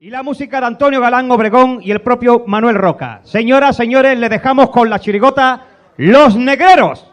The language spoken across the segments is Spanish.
Y la música de Antonio Galán Obregón y el propio Manuel Roca. Señoras, señores, le dejamos con la chirigota Los Negreros.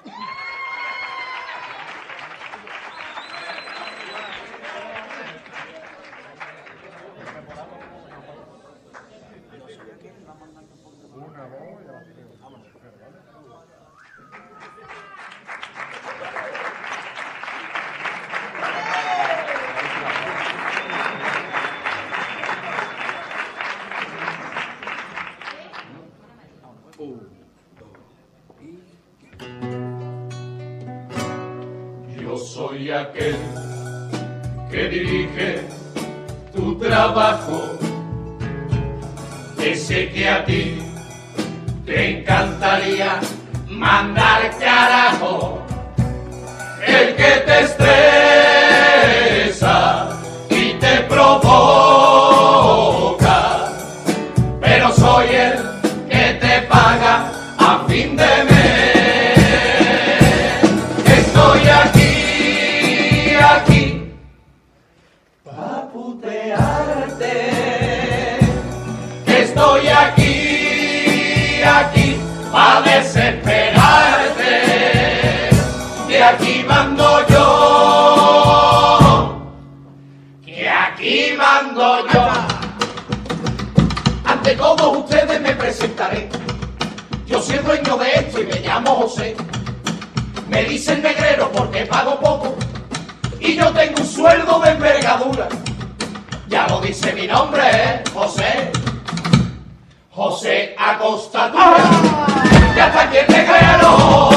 Que dirige tu trabajo, ese que a ti te encantaría mandar carajo, el que te estresa Soy dueño de esto y me llamo José. Me dicen negrero porque pago poco y yo tengo un sueldo de envergadura. Ya lo dice mi nombre. José. José Acosta. Ya está aquí el negrero,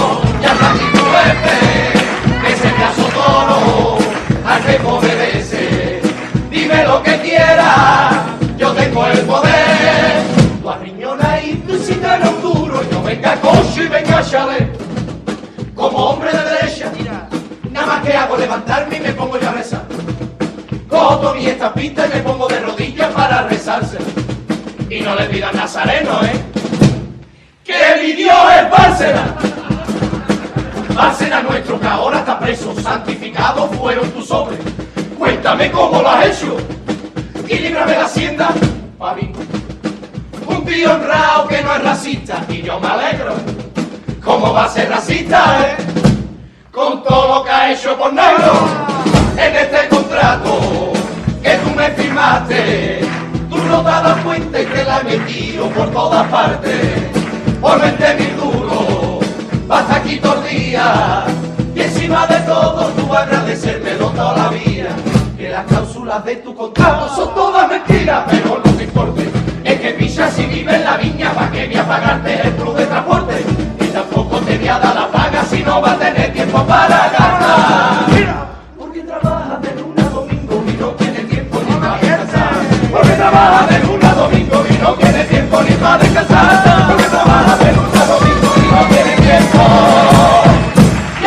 ya está aquí tu jefe, ese pedazo toro, al que obedece. Dime lo que quieras, yo tengo el poder. Y tu citano duro, yo venga coche y venga chalet como hombre de derecha. Nada más que hago levantarme y me pongo yo a rezar. Cojo mis estapitas y me pongo de rodillas para rezarse. Y no le pidan nazareno, ¿eh? Que mi Dios es Bárcena. Bárcena nuestro que ahora está preso, santificado fueron tus hombres. Cuéntame cómo lo has hecho. Y líbrame la hacienda, pa' tío honrado que no es racista, y yo me alegro. ¿Cómo va a ser racista, eh? Con todo lo que ha hecho por negro en este contrato que tú me firmaste. Tú no te dado cuenta te la he metido por todas partes. Por 20 mil duros, vas aquí todo el día. Y encima de todo tú agradecérmelo toda la vida. Que las cláusulas de tu contrato son todas mentiras, pero no te importe. Que pichas si vive en la viña, ¿para que voy a el club de transporte? Y tampoco te voy a dar la paga si no va a tener tiempo para gastar. Porque trabaja de luna a domingo y no tiene tiempo ni para descansar. Porque trabaja de luna a domingo y no tiene tiempo ni para descansar. Porque trabaja de luna domingo y no tiene tiempo. Y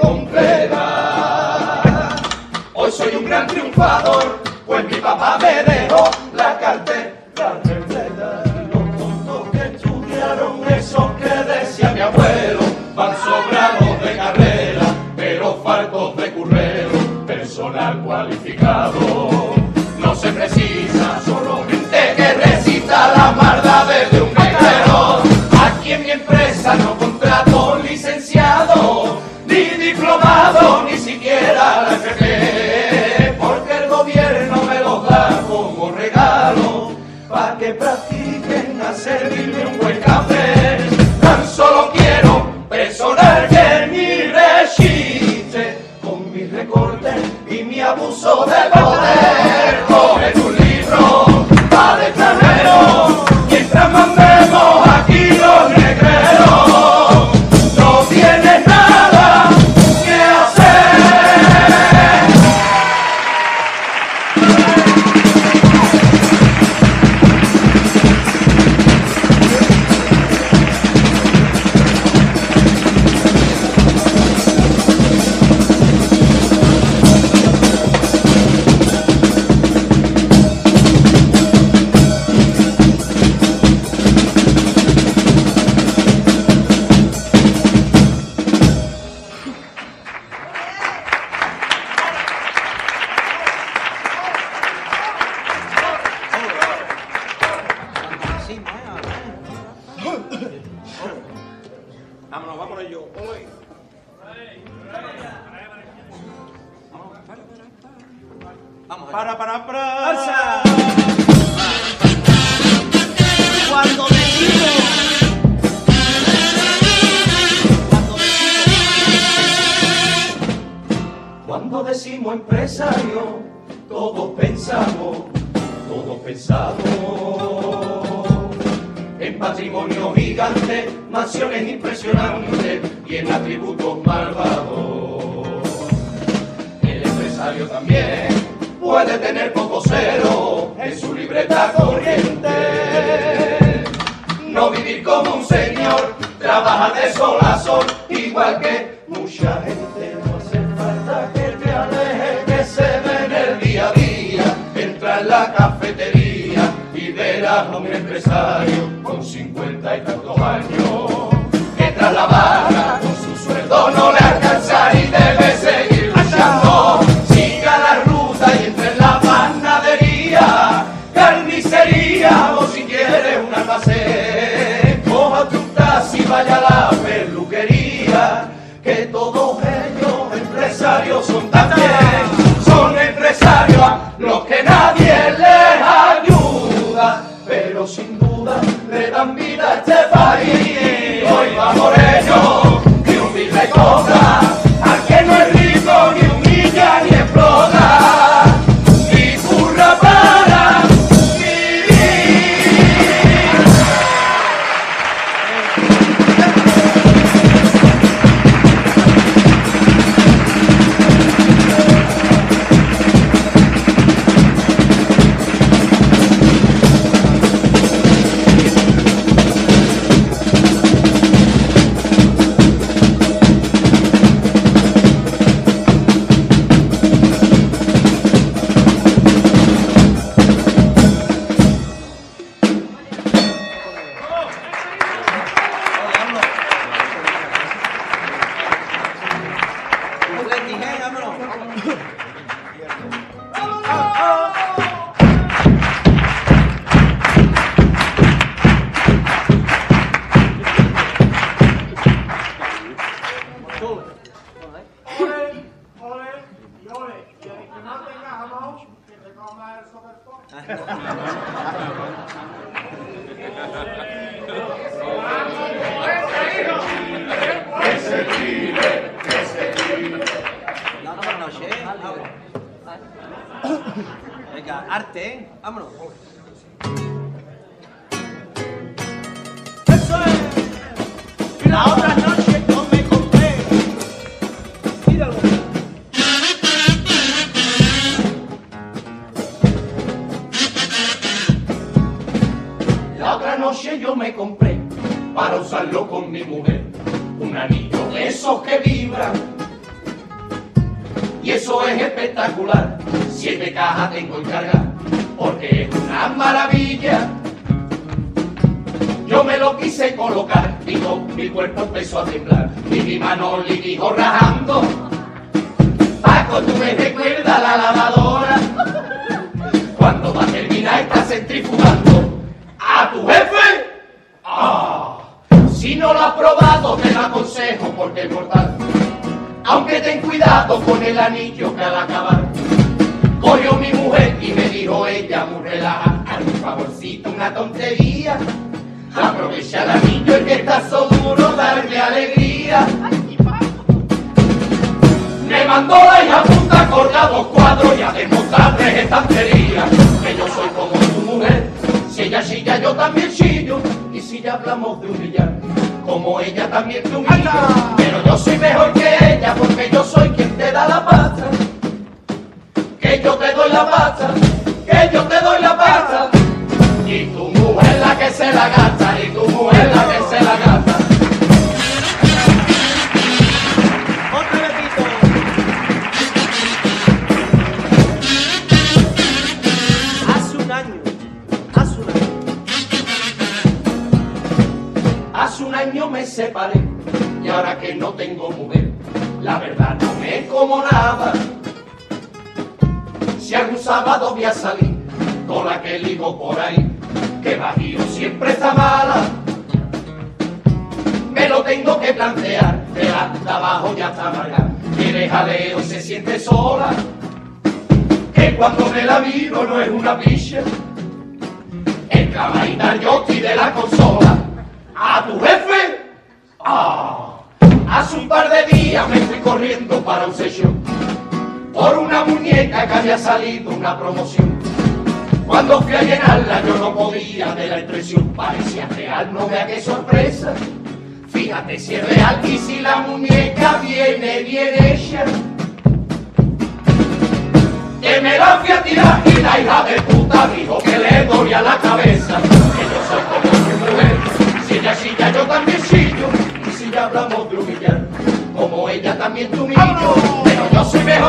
completa. Hoy soy un gran triunfador, pues mi papá me dejó la cartera. Los tontos que estudiaron eso que decía mi abuelo, van sobrados de carrera, pero faltos de currero, personal cualificado. todos pensamos, todos pensamos. En patrimonio gigante, mansiones impresionantes y en atributos malvados. El empresario también puede tener poco cero en su libreta corriente. No vivir como un señor, trabajar de sol a sol, igual que mucha gente. la cafetería y verás a un empresario con 50 y tantos años que tras la barra con su sueldo no yo me compré para usarlo con mi mujer. Un anillo de esos que vibran. Y eso es espectacular. Siete cajas tengo encargar porque es una maravilla. Yo me lo quise colocar, digo, mi cuerpo empezó a temblar y mi mano le dijo rajando. Paco, tú me recuerdas la lavadora cuando va a terminar estás centrifugando a tu jefe. Te lo aconsejo porque es mortal. Aunque ten cuidado con el anillo que al acabar cogió mi mujer y me dijo ella muy relajada, un favorcito, una tontería. Aprovecha el anillo y que está so duro, darme alegría. Me mandó la hija puta colgar dos cuadros y a desmontar tres estanterías. Que yo soy como tu mujer, si ella chilla yo también chillo. Y si ya hablamos de humillar, como ella también te humillo. Pero yo soy mejor que ella porque yo soy quien te da la pasta. Que yo te doy la pasta, que yo te doy la pasta. Y tu mujer la que se la gasta, miro no es una picha. El camarita yo estoy de la consola. ¿A tu jefe? Ah, hace un par de días me fui corriendo para un sesión por una muñeca que había salido una promoción. Cuando fui a llenarla yo no podía de la impresión, parecía real, no vea qué sorpresa. Fíjate si es real y si la muñeca viene bien hecha. Que me la fui a tirar y la hija de puta dijo que le dolía la cabeza. Que yo soy como mi mujer, si ella chilla yo también chillo. Y si ya hablamos de humillar, como ella también te humillo. Pero yo soy mejor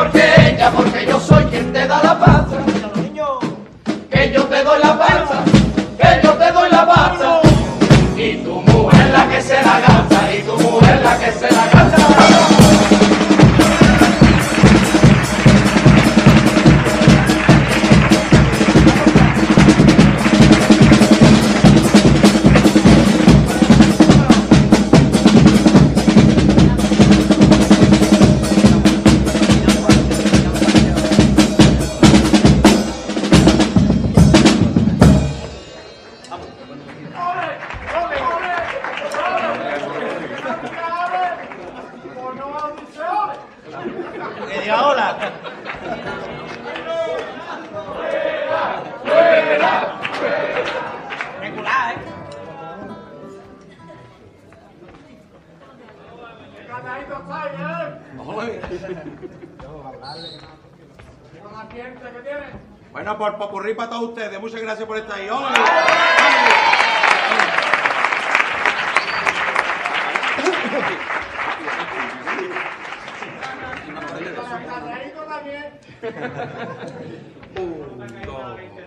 por popurrí para todos ustedes. Muchas gracias por estar ahí. ¡Ole!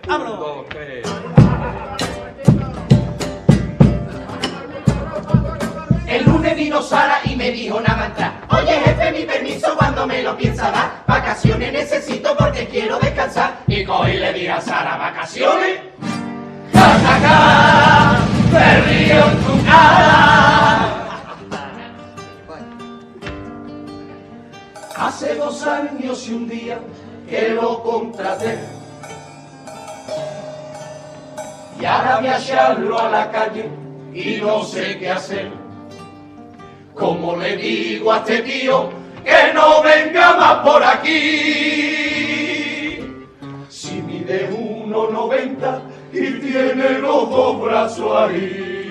Lunes vino Sara y me dijo una mantra. Oye jefe, mi permiso cuando me lo piensa dar. Vacaciones necesito porque quiero descansar. Y cogí le dije a Sara, ¿vacaciones? ¡Ja, ja, ja! ¡Me río en tu cara! Hace dos años y un día que lo contraté. Y ahora echarlo a la calle y no sé qué hacer. Como le digo a este tío que no venga más por aquí. Si mide 1,90 y tiene los dos brazos ahí.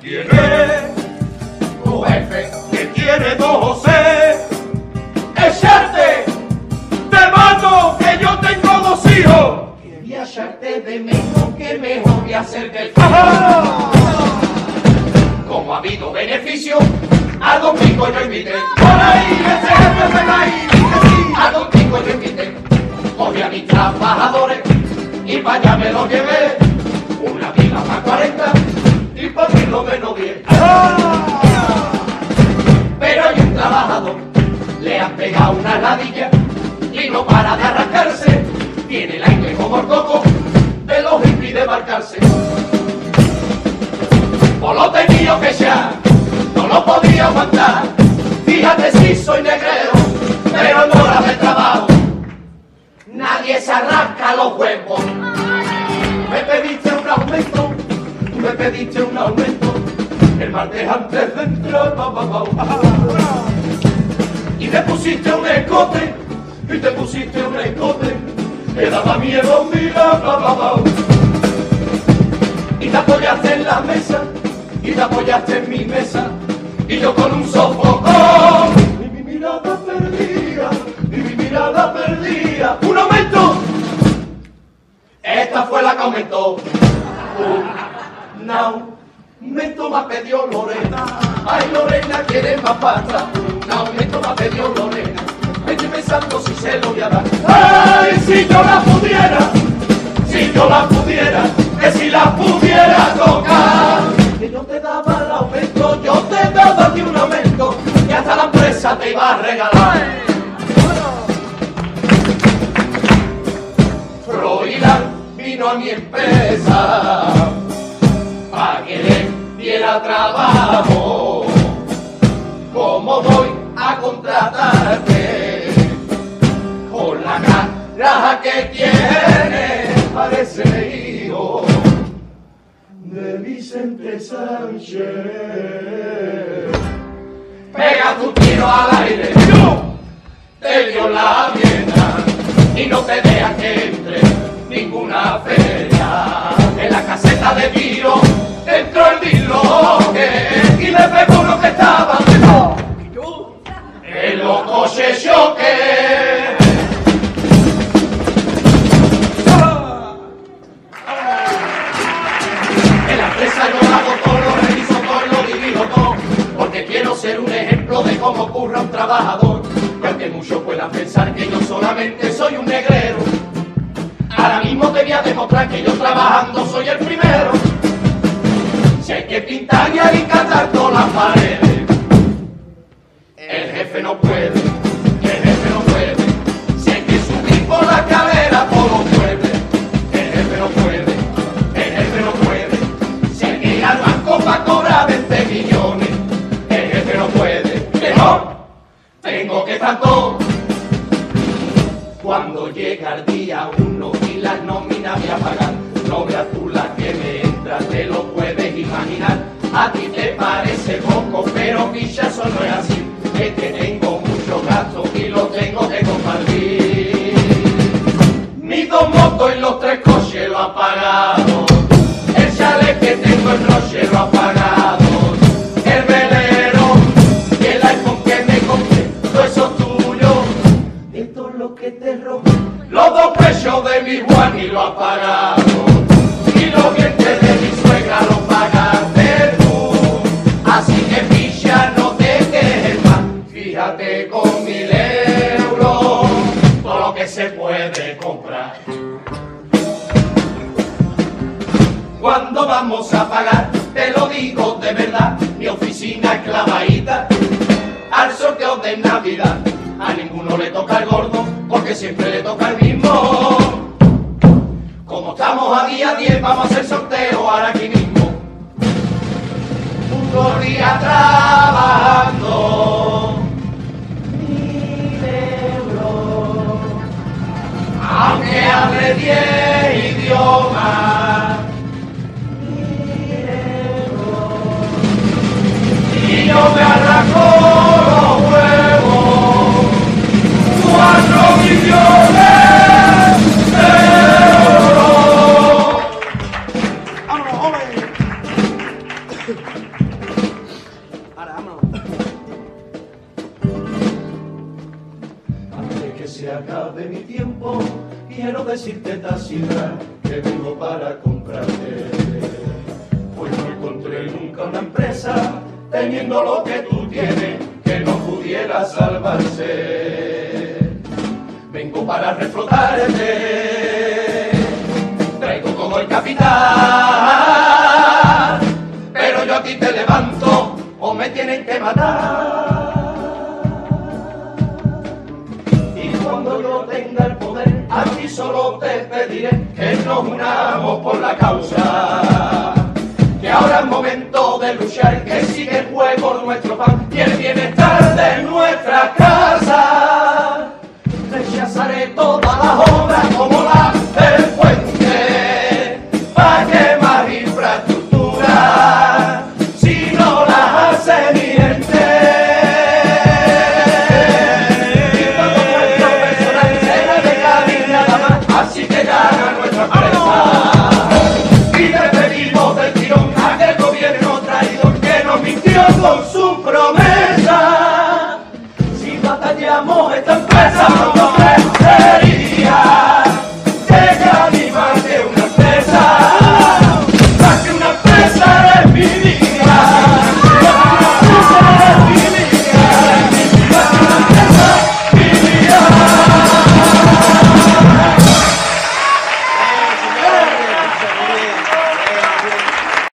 Tiene tu jefe que tiene dos José. Echarte, te mato que yo tengo dos hijos. Quería echarte de menos que mejor voy a hacerte el Como ha habido beneficio, a Don Pico yo invité. Por ahí, ese jefe me dice sí. A Don Pico yo invité. Cogí a mis trabajadores y para allá me los llevé. Una pila para 40 y para mí lo menos 10. Pero hay un trabajador, le han pegado una ladilla y no para de arrancarse. Tiene el aire como el coco de los hippies de marcarse. Por lo tenía que ya, no lo podía aguantar. Fíjate si soy negrero, pero en horas de trabajo. Nadie se arranca los huevos. Me pediste un aumento, me pediste un aumento. El martes antes de entrar. Y te pusiste un escote, y te pusiste un escote. Que daba miedo, mira, pa, pa, pa. Y te apoyaste en la mesa, y te apoyaste en mi mesa. Y yo con un sofocón, y mi mirada perdida, y mi mirada perdida. ¡Un aumento! Esta fue la que aumentó. Un aumento me ha pedido Lorena. Ay, Lorena quiere más pasta. Un aumento me ha pedido Lorena. Estoy pensando si se lo voy a dar. Ay, si yo la pudiera, si yo la pudiera, que si la pudiera tocar. Que yo te daba el aumento, yo te daba ti un aumento. Y hasta la empresa te iba a regalar. Froilán vino a mi empresa para que le diera trabajo. ¿Cómo voy a contratarte? Con la cara que tiene, parece hijo de Vicente Sánchez. Pega tu tiro al aire, te dio la viena y no te deja que entre ninguna feria. En la caseta de tiro entró el disloque y le pegó uno que estaba el loco se choque. Trabajador. Y aunque muchos puedan pensar que yo solamente soy un negrero, ahora mismo te voy a demostrar que yo trabajando soy el primero. Si hay que pintar y hay que cantar todas las paredes, tengo que todo. Cuando llega el día uno y las nóminas voy a pagar, no veas tú la que me entra, te lo puedes imaginar. A ti te parece poco, pero pichazo no es así. Es que tengo mucho gasto y lo tengo que compartir. Mis dos motos y los tres coches lo han pagado. El chalet que tengo el roche lo ha Pechos de mi Juan y lo ha pagado. Y los dientes de mi suegra lo pagaste tú. Así que picha, no te quejes. Fíjate con mil euros todo lo que se puede comprar. Cuando vamos a pagar, te lo digo de verdad, mi oficina es clavadita al sorteo de Navidad. A ninguno le toca el gordo, porque siempre le toca el día 10, vamos a hacer sorteo ahora aquí mismo. Un día trabajando. Mil euros. Aunque hable 10 idiomas. y yo me arrancó para reflotarte, traigo todo el capital, pero yo aquí te levanto o me tienen que matar. Y cuando yo tenga el poder, a solo te pediré que nos unamos por la causa. Que ahora es momento de luchar, que sigue en juego nuestro pan y el bienestar de nuestra casa pasaré toda la joven.